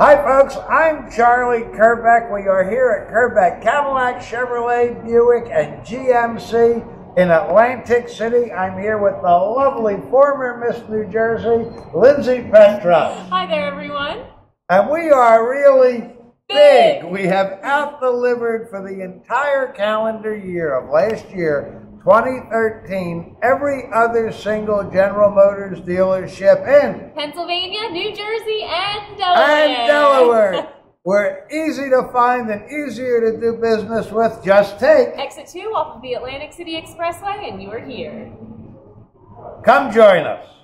Hi, folks. I'm Charlie Kerbeck. We are here at Kerbeck Cadillac, Chevrolet, Buick, and GMC in Atlantic City. I'm here with the lovely former Miss New Jersey, Lindsey Petrosh. Hi there, everyone. And we are really Big. big. We have out delivered for the entire calendar year of last year, 2013, every other single General Motors dealership in Pennsylvania, New Jersey, and Delaware. We're easy to find and easier to do business with. Just take. Exit 2 off of the Atlantic City Expressway, and you are here. Come join us.